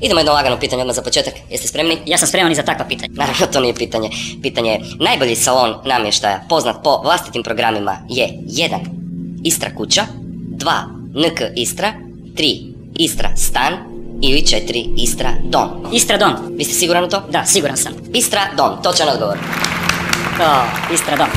Idemo jedno lagano pitanje odmah za početak. Jeste spremni? Ja sam spreman i za takva pitanja. Naravno, to nije pitanje. Pitanje je, najbolji salon namještaja poznat po vlastitim programima je 1. Istra kuća, 2. NK Istra, 3. Istra stan ili 4. Istra dom. Istra dom. Vi ste siguran u to? Da, siguran sam. Istra dom, točan odgovor. To, Istra dom.